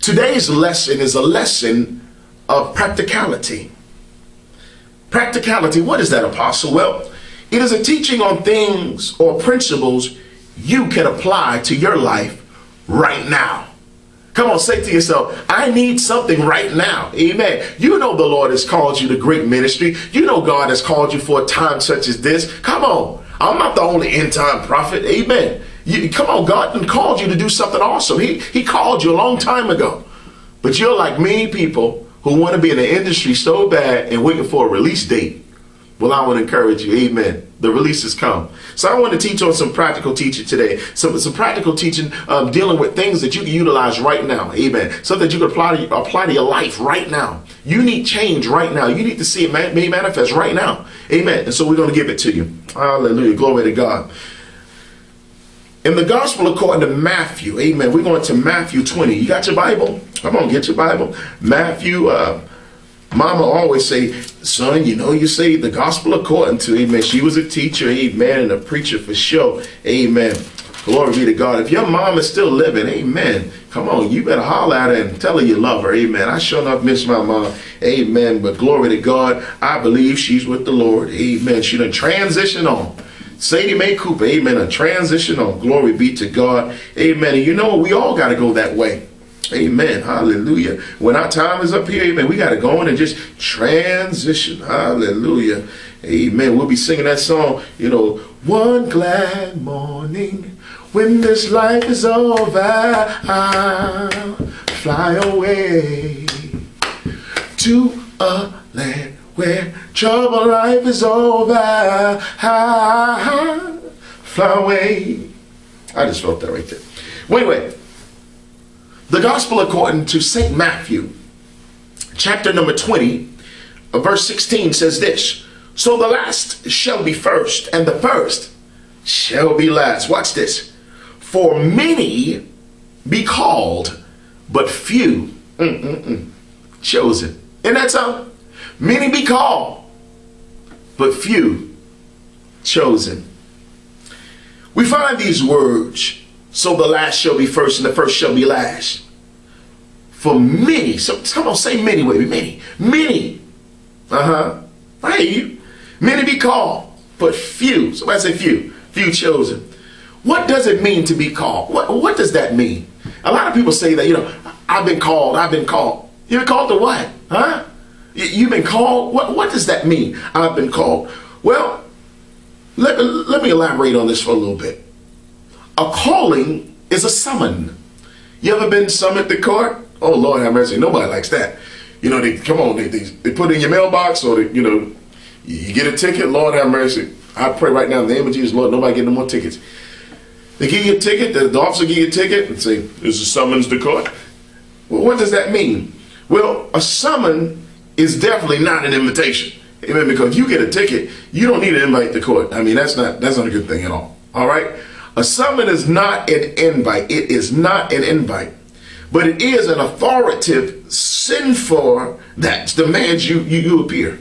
Today's lesson is a lesson of practicality. Practicality, what is that, Apostle? Well, it is a teaching on things or principles you can apply to your life right now. Come on, say to yourself, I need something right now. Amen. You know the Lord has called you to great ministry. You know God has called you for a time such as this. Come on. I'm not the only end time prophet. Amen. You, come on, God called you to do something awesome. He, he called you a long time ago. But you're like many people who want to be in the industry so bad and waiting for a release date. Well, I want to encourage you. Amen. The release has come. So I want to teach on some practical teaching today. Some, some practical teaching um, dealing with things that you can utilize right now. Amen. Something that you can apply to, apply to your life right now. You need change right now. You need to see it man, manifest right now. Amen. And so we're going to give it to you. Hallelujah. Glory to God. In the gospel according to Matthew, amen. We're going to Matthew 20. You got your Bible? Come on, get your Bible. Matthew uh, Mama always say, son, you know, you say the gospel according to, amen. She was a teacher, amen, and a preacher for sure, amen. Glory be to God. If your mom is still living, amen. Come on, you better holler at her and tell her you love her, amen. I sure enough miss my mom, amen. But glory to God, I believe she's with the Lord, amen. She done transition on. Sadie Mae Cooper, amen. A transition on. Glory be to God, amen. And you know? We all got to go that way. Amen. Hallelujah. When our time is up here, amen, we got to go in and just transition. Hallelujah. Amen. We'll be singing that song, you know, one glad morning when this life is over, I'll fly away to a land where trouble life is over. I'll fly away. I just wrote that right there. Wait, wait. The Gospel according to St. Matthew, chapter number 20, uh, verse 16 says this So the last shall be first, and the first shall be last. Watch this. For many be called, but few mm-mm-mm, chosen. Isn't that so? Many be called, but few chosen. We find these words so the last shall be first and the first shall be last. For many, so come on, say many, baby, many, many. Uh-huh. I hear you. Many be called, but few. Somebody say few. Few chosen. What does it mean to be called? What, what does that mean? A lot of people say that, you know, I've been called, I've been called. You've been called to what? Huh? You've been called? What, what does that mean? I've been called. Well, let, let me elaborate on this for a little bit. A calling is a summon. You ever been summoned to court? Oh Lord have mercy, nobody likes that. You know, they come on, they, they, they put in your mailbox or they, you know, you get a ticket, Lord have mercy. I pray right now in the name of Jesus, Lord, nobody get no more tickets. They give you a ticket, the, the officer give you a ticket and say, there's a summons to court. Well, what does that mean? Well, a summon is definitely not an invitation. Amen. Because if you get a ticket, you don't need to invite the court. I mean, that's not that's not a good thing at all. All right. A summon is not an invite. It is not an invite. But it is an authoritative sin for that demands you, you, you appear.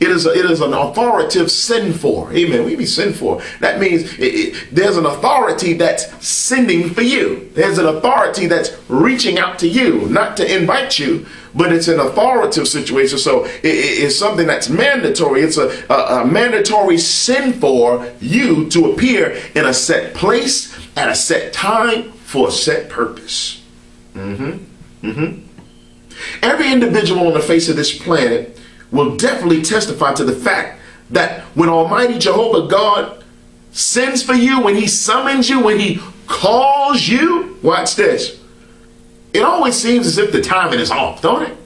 It is, a, it is an authoritative sin for. Amen. We be sin for. That means it, it, there's an authority that's sending for you. There's an authority that's reaching out to you, not to invite you, but it's an authoritative situation. So it, it's something that's mandatory. It's a, a, a mandatory sin for you to appear in a set place at a set time for a set purpose. Mm-hmm. Mm-hmm. Every individual on the face of this planet will definitely testify to the fact that when Almighty Jehovah God sends for you, when He summons you, when He calls you, watch this. It always seems as if the timing is off, don't it?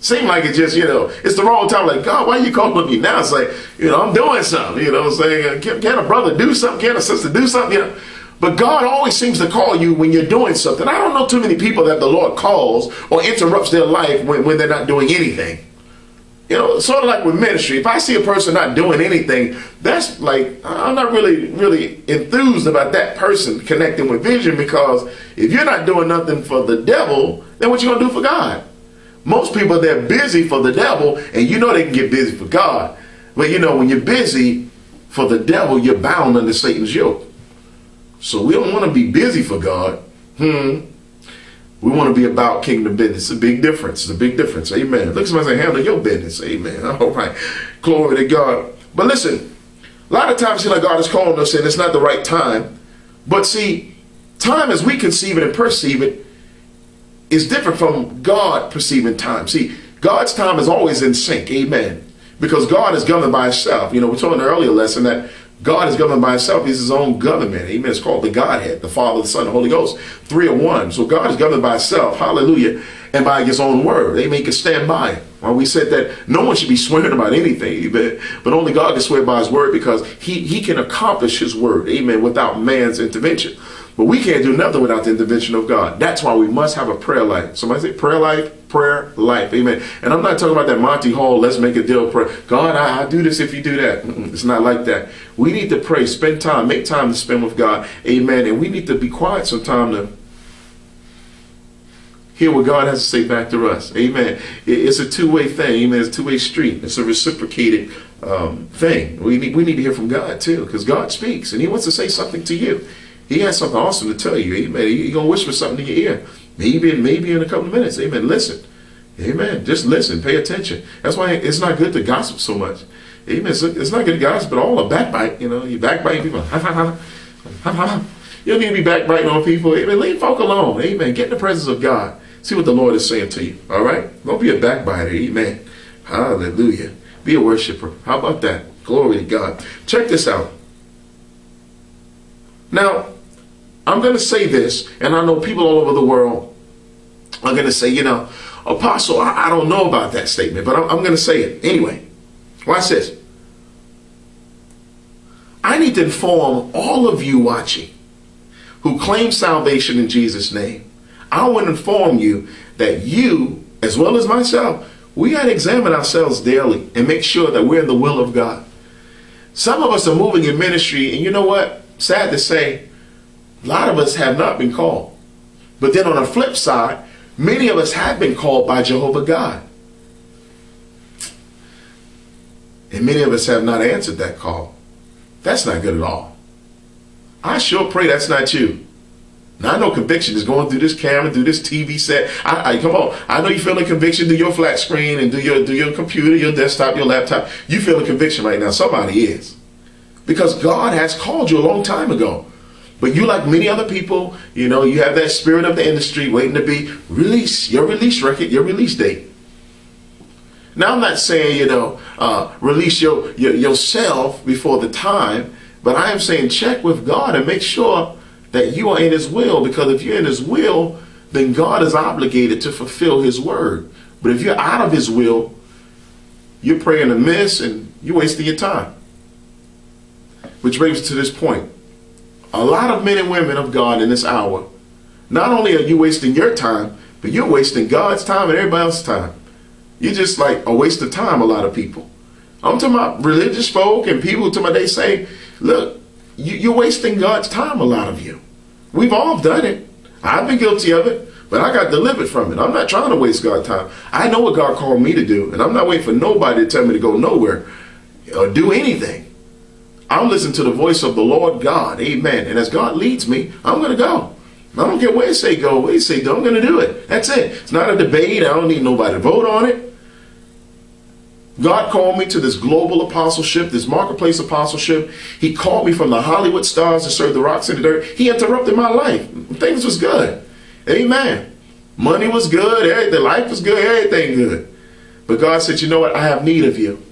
Seem like it just, you know, it's the wrong time. Like, God, why are you calling me now? It's like, you know, I'm doing something, you know I'm saying? Uh, can, can a brother do something? Can a sister do something? You know? But God always seems to call you when you're doing something. I don't know too many people that the Lord calls or interrupts their life when, when they're not doing anything. You know, sort of like with ministry. If I see a person not doing anything, that's like I'm not really, really enthused about that person connecting with vision because if you're not doing nothing for the devil, then what you gonna do for God? Most people they're busy for the devil, and you know they can get busy for God. But you know, when you're busy for the devil, you're bound under Satan's yoke. So we don't want to be busy for God. Hmm. We want to be about kingdom business. It's a big difference. It's a big difference. Amen. Look somebody say, handle your business. Amen. All right. Glory to God. But listen, a lot of times, you know, God is calling us and it's not the right time. But see, time as we conceive it and perceive it is different from God perceiving time. See, God's time is always in sync. Amen. Because God is governed by himself. You know, we told in the earlier lesson that God is governed by himself. He's his own government. Amen. It's called the Godhead, the Father, the Son, the Holy Ghost. Three are one. So God is governed by himself. Hallelujah. And by his own word. Amen. He can stand by. Well, we said that no one should be swearing about anything, amen. But only God can swear by his word because he, he can accomplish his word, amen, without man's intervention. But we can't do nothing without the intervention of God. That's why we must have a prayer life. Somebody say prayer life, prayer life. Amen. And I'm not talking about that Monty Hall, let's make a deal prayer. God, I, will do this if you do that. It's not like that. We need to pray, spend time, make time to spend with God. Amen. And we need to be quiet sometime to hear what God has to say back to us. Amen. It's a two-way thing. Amen. It's a two-way street. It's a reciprocated um, thing. We need, we need to hear from God too because God speaks and he wants to say something to you. He has something awesome to tell you. Amen. He's going to whisper something in your ear. Maybe, maybe in a couple of minutes. Amen. Listen. Amen. Just listen. Pay attention. That's why it's not good to gossip so much. Amen. It's, not good to gossip, but all a backbite. You know, you backbite people. You don't need to be backbiting on people. Amen. Leave folk alone. Amen. Get in the presence of God. See what the Lord is saying to you. All right? Don't be a backbiter. Amen. Hallelujah. Be a worshiper. How about that? Glory to God. Check this out. Now, I'm going to say this, and I know people all over the world are going to say, you know, Apostle, I, I don't know about that statement, but I'm, I'm going to say it anyway. Watch this. I need to inform all of you watching who claim salvation in Jesus' name. I want to inform you that you, as well as myself, we got to examine ourselves daily and make sure that we're in the will of God. Some of us are moving in ministry, and you know what? Sad to say, a lot of us have not been called. But then on the flip side, many of us have been called by Jehovah God. And many of us have not answered that call. That's not good at all. I sure pray that's not you. Now I know conviction is going through this camera, through this TV set. I, I come on. I know you feel a conviction through your flat screen and do your do your computer, your desktop, your laptop. You feel a conviction right now. Somebody is. Because God has called you a long time ago. But you, like many other people, you know, you have that spirit of the industry waiting to be release your release record, your release date. Now, I'm not saying, you know, uh, release your, your, yourself before the time, but I am saying check with God and make sure that you are in His will, because if you're in His will, then God is obligated to fulfill His word. But if you're out of His will, you're praying amiss and you're wasting your time. Which brings us to this point a lot of men and women of God in this hour, not only are you wasting your time, but you're wasting God's time and everybody else's time. You're just like a waste of time, a lot of people. I'm talking about religious folk and people to my day say, look, you, are wasting God's time, a lot of you. We've all done it. I've been guilty of it, but I got delivered from it. I'm not trying to waste God's time. I know what God called me to do, and I'm not waiting for nobody to tell me to go nowhere or do anything. I'm listening to the voice of the Lord God. Amen. And as God leads me, I'm going to go. I don't care where He say go, where He say go, I'm going to do it. That's it. It's not a debate. I don't need nobody to vote on it. God called me to this global apostleship, this marketplace apostleship. He called me from the Hollywood stars to serve the rocks in the dirt. He interrupted my life. Things was good. Amen. Money was good. Everything. Life was good. Everything good. But God said, you know what? I have need of you.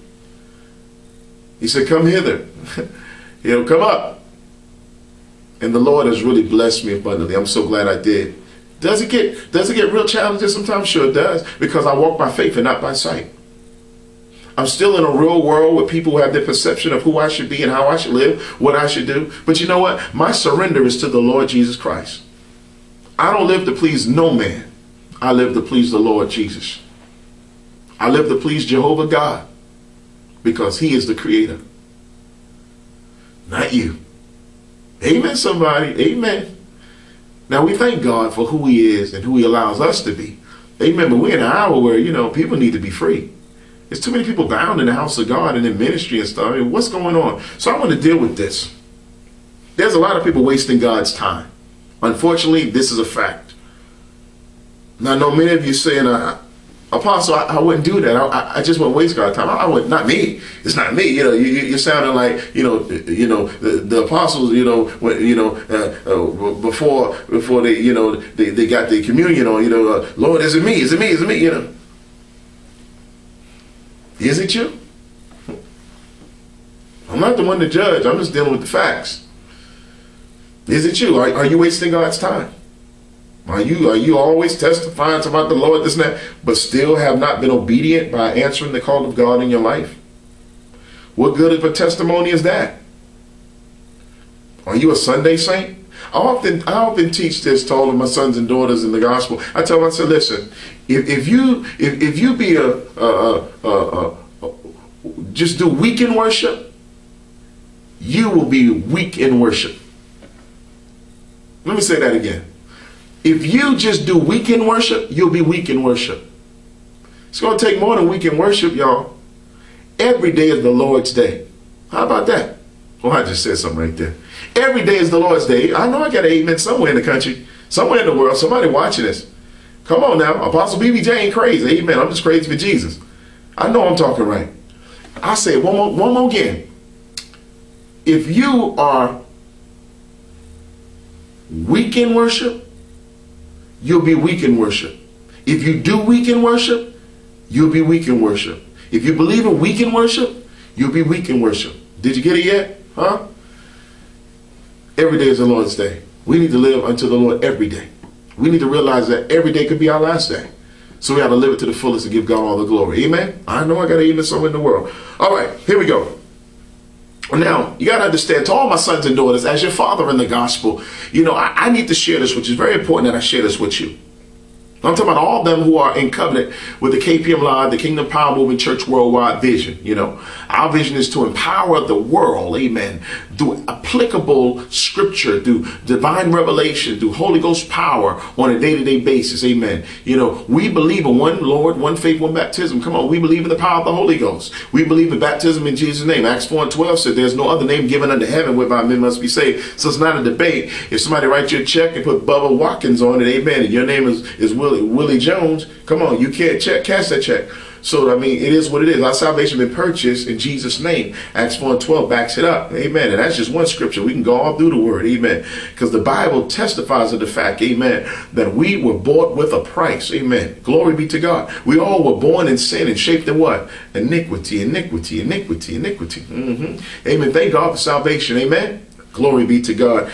He said, come hither. know, come up. And the Lord has really blessed me abundantly. I'm so glad I did. Does it get does it get real challenging sometimes? Sure it does. Because I walk by faith and not by sight. I'm still in a real world where people have their perception of who I should be and how I should live, what I should do. But you know what? My surrender is to the Lord Jesus Christ. I don't live to please no man. I live to please the Lord Jesus. I live to please Jehovah God because he is the creator not you. Amen, somebody. Amen. Now we thank God for who He is and who He allows us to be. Amen. But we're in an hour where, you know, people need to be free. There's too many people bound in the house of God and in ministry and stuff. I mean, what's going on? So I want to deal with this. There's a lot of people wasting God's time. Unfortunately, this is a fact. Now, I know many of you saying, uh, Apostle, I, I, wouldn't do that. I, I just wouldn't waste God's time. I, I would not me. It's not me. You know, you, you, sounding like you know, you know, the, the apostles. You know, when, you know, uh, uh, before before they, you know, they, they got the communion on. You know, uh, Lord, is it me? Is it me? Is it me? You know, is it you? I'm not the one to judge. I'm just dealing with the facts. Is it you? Are, are you wasting God's time? Are you are you always testifying about the Lord, this and that, but still have not been obedient by answering the call of God in your life? What good of a testimony is that? Are you a Sunday saint? I often I often teach this to all of my sons and daughters in the gospel. I tell them, I say, listen, if, if you if, if you be a, a, a, a, a just do weekend worship, you will be weak in worship. Let me say that again. If you just do weekend worship, you'll be weak in worship. It's going to take more than weekend worship, y'all. Every day is the Lord's day. How about that? Oh, I just said something right there. Every day is the Lord's day. I know I got an amen somewhere in the country, somewhere in the world, somebody watching this. Come on now. Apostle BB ain't crazy. Amen. I'm just crazy for Jesus. I know I'm talking right. I say one more, one more again. If you are weak in worship, you'll be weak in worship. If you do weak in worship, you'll be weak in worship. If you believe in weak in worship, you'll be weak in worship. Did you get it yet? Huh? Every day is the Lord's day. We need to live unto the Lord every day. We need to realize that every day could be our last day. So we have to live it to the fullest and give God all the glory. Amen? I know I got to even somewhere in the world. All right, here we go. Now, you got to understand, to all my sons and daughters, as your father in the gospel, you know, I, I need to share this, which is very important that I share this with you. I'm talking about all them who are in covenant with the KPM Live, the Kingdom Power Movement Church Worldwide vision. You know, our vision is to empower the world, amen, through applicable scripture, through divine revelation, through Holy Ghost power on a day to day basis, amen. You know, we believe in one Lord, one faith, one baptism. Come on, we believe in the power of the Holy Ghost. We believe in baptism in Jesus' name. Acts 4 and 12 said, There's no other name given under heaven whereby men must be saved. So it's not a debate. If somebody writes you a check and put Bubba Watkins on it, amen, and your name is, is Will Willie, Willie Jones, come on, you can't check, cash that check. So, I mean, it is what it is. Our salvation been purchased in Jesus' name. Acts 4 and 12 backs it up. Amen. And that's just one scripture. We can go all through the word. Amen. Because the Bible testifies of the fact, amen, that we were bought with a price. Amen. Glory be to God. We all were born in sin and shaped in what? Iniquity, iniquity, iniquity, iniquity. Mm-hmm. Amen. Thank God for salvation. Amen. Glory be to God.